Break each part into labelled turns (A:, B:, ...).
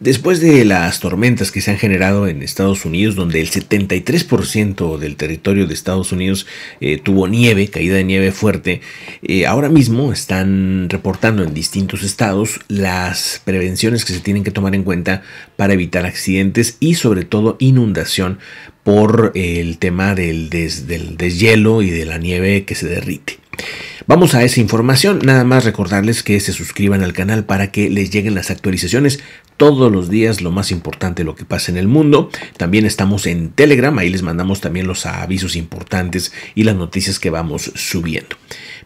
A: Después de las tormentas que se han generado en Estados Unidos, donde el 73% del territorio de Estados Unidos eh, tuvo nieve, caída de nieve fuerte, eh, ahora mismo están reportando en distintos estados las prevenciones que se tienen que tomar en cuenta para evitar accidentes y sobre todo inundación por el tema del, del deshielo y de la nieve que se derrite. Vamos a esa información, nada más recordarles que se suscriban al canal para que les lleguen las actualizaciones todos los días, lo más importante, lo que pasa en el mundo. También estamos en Telegram, ahí les mandamos también los avisos importantes y las noticias que vamos subiendo.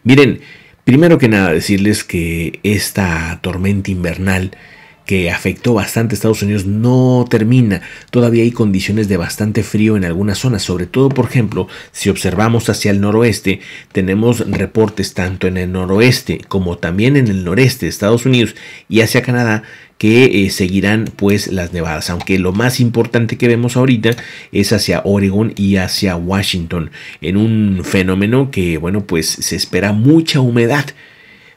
A: Miren, primero que nada decirles que esta tormenta invernal que afectó bastante a Estados Unidos no termina. Todavía hay condiciones de bastante frío en algunas zonas, sobre todo, por ejemplo, si observamos hacia el noroeste, tenemos reportes tanto en el noroeste como también en el noreste de Estados Unidos y hacia Canadá que eh, seguirán pues las nevadas, aunque lo más importante que vemos ahorita es hacia Oregon y hacia Washington, en un fenómeno que bueno pues se espera mucha humedad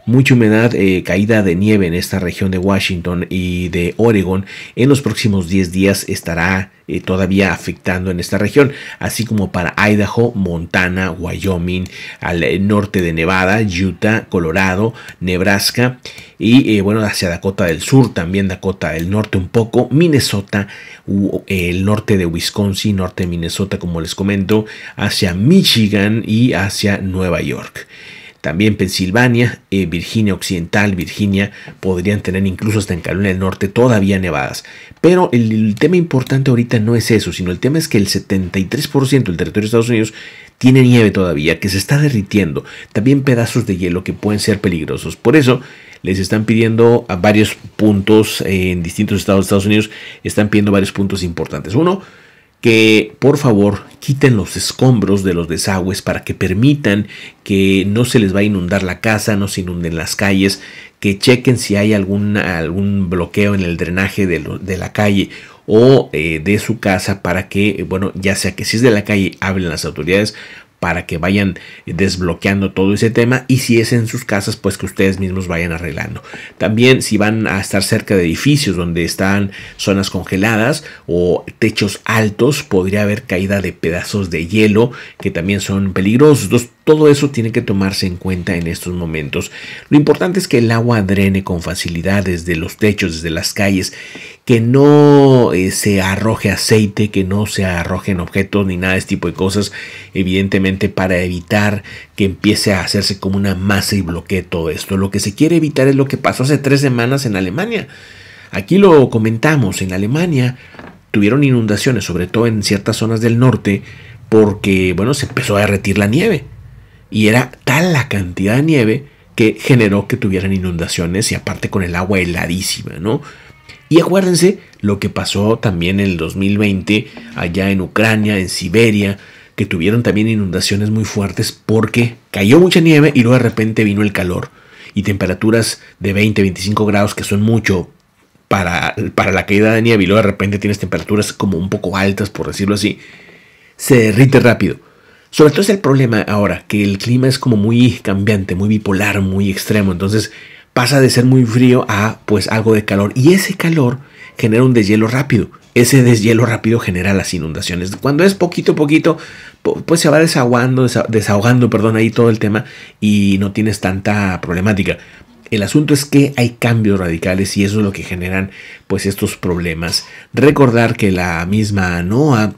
A: mucha humedad, eh, caída de nieve en esta región de Washington y de Oregon en los próximos 10 días estará eh, todavía afectando en esta región, así como para Idaho, Montana, Wyoming, al eh, norte de Nevada, Utah, Colorado, Nebraska y bueno hacia Dakota del Sur, también Dakota del Norte un poco, Minnesota, el norte de Wisconsin, norte de Minnesota como les comento, hacia Michigan y hacia Nueva York. También Pensilvania, eh, Virginia Occidental, Virginia podrían tener incluso hasta en Carolina del Norte todavía nevadas. Pero el, tema importante ahorita no es eso, sino el tema es que el 73% del territorio de Estados Unidos tiene nieve todavía, que se está derritiendo. También pedazos de hielo que pueden ser peligrosos. Por eso les están pidiendo a varios puntos eh, en distintos estados de Estados Unidos, están pidiendo varios puntos importantes. Uno, que por favor quiten los escombros de los desagües para que permitan que no se les va a inundar la casa, no se inunden las calles, que chequen si hay algún, algún bloqueo en el drenaje de, la calle o eh, de su casa para que, bueno, ya sea que si es de la calle, hablen las autoridades para que vayan desbloqueando todo ese tema y si es en sus casas pues que ustedes mismos vayan arreglando. También si van a estar cerca de edificios donde están zonas congeladas o techos altos podría haber caída de pedazos de hielo que también son peligrosos todo eso tiene que tomarse en cuenta en estos momentos lo importante es que el agua drene con facilidad desde los techos desde las calles que no eh, se arroje aceite, que no se arrojen objetos ni nada de este tipo de cosas, evidentemente para evitar que empiece a hacerse como una masa y bloquee todo esto. Lo que se quiere evitar es lo que pasó hace tres semanas en Alemania. Aquí lo comentamos, en Alemania tuvieron inundaciones, sobre todo en ciertas zonas del norte, porque, bueno, se empezó a derretir la nieve. Y era tal la cantidad de nieve que generó que tuvieran inundaciones y aparte con el agua heladísima, ¿no? Y acuérdense lo que pasó también en el 2020 allá en Ucrania, en Siberia, que tuvieron también inundaciones muy fuertes porque cayó mucha nieve y luego de repente vino el calor y temperaturas de 20, 25 grados que son mucho para, para la caída de nieve y luego de repente tienes temperaturas como un poco altas, por decirlo así, se derrite rápido. Sobre todo es el problema ahora, que el clima es como muy cambiante, muy bipolar, muy extremo. Entonces, pasa de ser muy frío a pues algo de calor y ese calor genera un deshielo rápido. Ese deshielo rápido genera las inundaciones. Cuando es poquito a poquito, pues se va desahogando, desahogando, perdón, ahí todo el tema y no tienes tanta problemática. El asunto es que hay cambios radicales y eso es lo que generan pues estos problemas. Recordar que la misma NOAA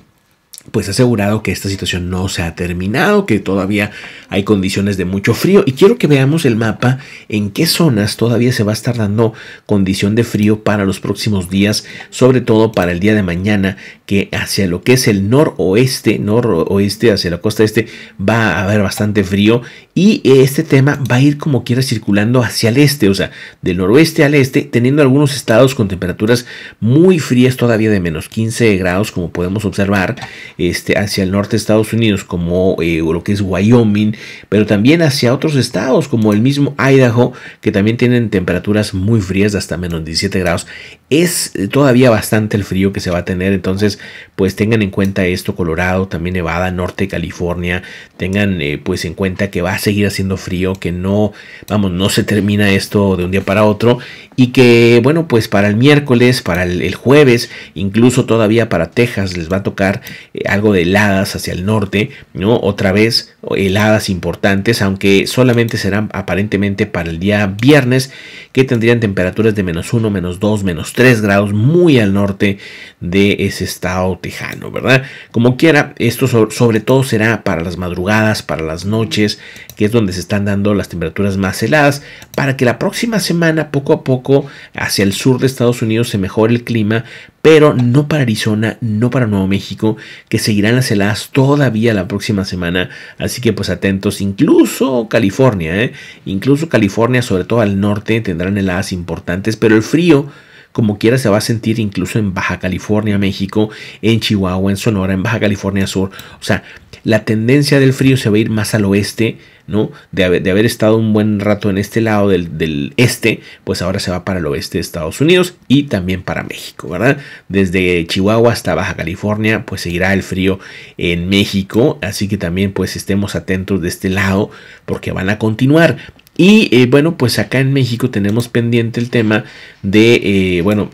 A: pues asegurado que esta situación no se ha terminado, que todavía hay condiciones de mucho frío. Y quiero que veamos el mapa en qué zonas todavía se va a estar dando condición de frío para los próximos días, sobre todo para el día de mañana, que hacia lo que es el noroeste, noroeste, hacia la costa este, va a haber bastante frío. Y este tema va a ir como quiera circulando hacia el este, o sea, del noroeste al este, teniendo algunos estados con temperaturas muy frías todavía de menos 15 grados, como podemos observar, este, hacia el norte de Estados Unidos, como eh, lo que es Wyoming, pero también hacia otros estados, como el mismo Idaho, que también tienen temperaturas muy frías, hasta menos 17 grados. Es eh, todavía bastante el frío que se va a tener, entonces, pues tengan en cuenta esto, Colorado, también Nevada, norte de California, tengan eh, pues en cuenta que va a seguir haciendo frío, que no, vamos, no se termina esto de un día para otro y que, bueno, pues para el miércoles, para el, jueves, incluso todavía para Texas les va a tocar algo de heladas hacia el norte, ¿no? Otra vez heladas importantes, aunque solamente serán aparentemente para el día viernes, que tendrían temperaturas de menos 1, menos 2, menos 3 grados, muy al norte de ese estado tejano, ¿verdad? Como quiera, esto sobre todo será para las madrugadas, para las noches, que es donde se están dando las temperaturas más heladas, para que la próxima semana, poco a poco, hacia el sur de Estados Unidos se mejore el clima, pero no para Arizona, no para Nuevo México, que seguirán las heladas todavía la próxima semana, así que pues atentos, incluso California, ¿eh? incluso California, sobre todo al norte, tendrán heladas importantes, pero el frío como quiera se va a sentir incluso en Baja California, México, en Chihuahua, en Sonora, en Baja California Sur. O sea, la tendencia del frío se va a ir más al oeste, ¿no? De haber, estado un buen rato en este lado del, este, pues ahora se va para el oeste de Estados Unidos y también para México, ¿verdad? Desde Chihuahua hasta Baja California, pues seguirá el frío en México, así que también pues estemos atentos de este lado porque van a continuar. Y eh, bueno, pues acá en México tenemos pendiente el tema de, eh, bueno,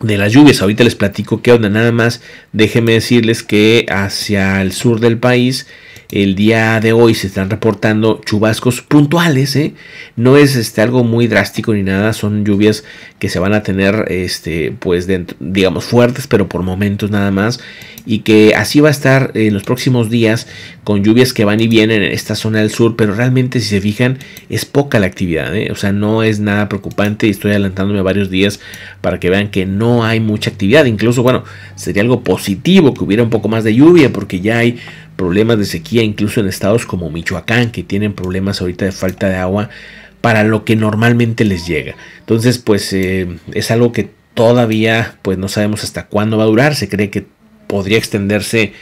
A: de las lluvias. Ahorita les platico qué onda. Nada más déjenme decirles que hacia el sur del país el día de hoy se están reportando chubascos puntuales, ¿eh? no es este, algo muy drástico ni nada, son lluvias que se van a tener, este, pues, digamos, fuertes, pero por momentos nada más, y que así va a estar en los próximos días con lluvias que van y vienen en esta zona del sur, pero realmente si se fijan es poca la actividad, ¿eh? o sea, no es nada preocupante y estoy adelantándome varios días para que vean que no hay mucha actividad, incluso, bueno, sería algo positivo que hubiera un poco más de lluvia porque ya hay problemas de sequía incluso en estados como Michoacán que tienen problemas ahorita de falta de agua para lo que normalmente les llega. Entonces pues eh, es algo que todavía pues no sabemos hasta cuándo va a durar. Se cree que podría extenderse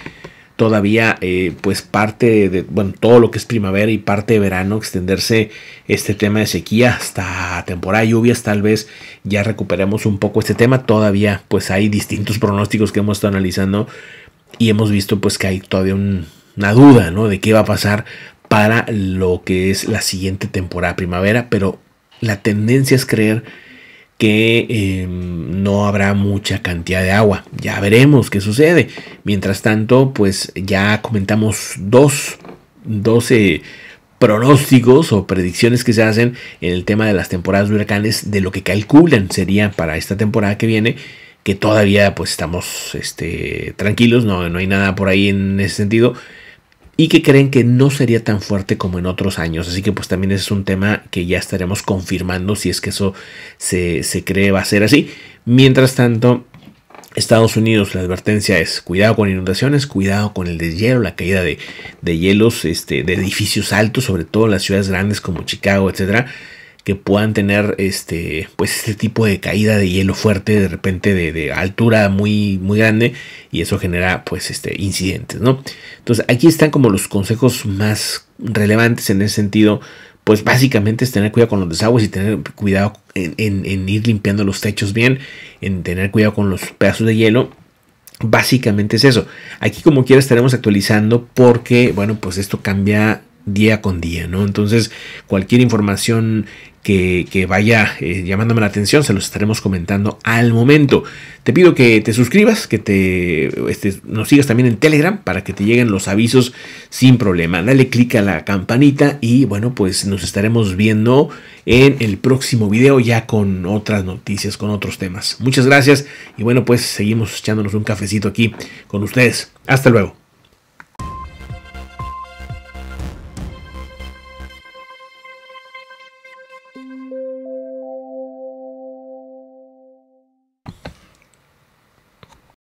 A: todavía eh, pues parte de bueno todo lo que es primavera y parte de verano extenderse este tema de sequía hasta temporada de lluvias tal vez ya recuperemos un poco este tema todavía pues hay distintos pronósticos que hemos estado analizando y hemos visto pues que hay todavía una duda, ¿no? De qué va a pasar para lo que es la siguiente temporada primavera, pero la tendencia es creer que em, no habrá mucha cantidad de agua. Ya veremos qué sucede. Mientras tanto, pues ya comentamos dos, 12 pronósticos o predicciones que se hacen en el tema de las temporadas de huracanes de lo que calculan sería para esta temporada que viene que todavía pues estamos este, tranquilos, no, no hay nada por ahí en ese sentido y que creen que no sería tan fuerte como en otros años. Así que pues también es un tema que ya estaremos confirmando si es que eso se, cree va a ser así. Mientras tanto, Estados Unidos, la advertencia es cuidado con inundaciones, cuidado con el deshielo, la caída de, de hielos, este, de edificios altos, sobre todo en las ciudades grandes como Chicago, etcétera que puedan tener este pues este tipo de caída de hielo fuerte de repente de, altura muy muy grande y eso genera pues este incidentes no entonces aquí están como los consejos más relevantes en ese sentido pues básicamente es tener cuidado con los desagües y tener cuidado en, en ir limpiando los techos bien en tener cuidado con los pedazos de hielo. Básicamente es eso. Aquí como quiera estaremos actualizando porque bueno pues esto cambia día con día, ¿no? Entonces, cualquier información que, vaya eh, llamándome la atención, se los estaremos comentando al momento. Te pido que te suscribas, que te este, nos sigas también en Telegram para que te lleguen los avisos sin problema. Dale click a la campanita y bueno, pues nos estaremos viendo en el próximo video ya con otras noticias, con otros temas. Muchas gracias y bueno, pues seguimos echándonos un cafecito aquí con ustedes. Hasta luego.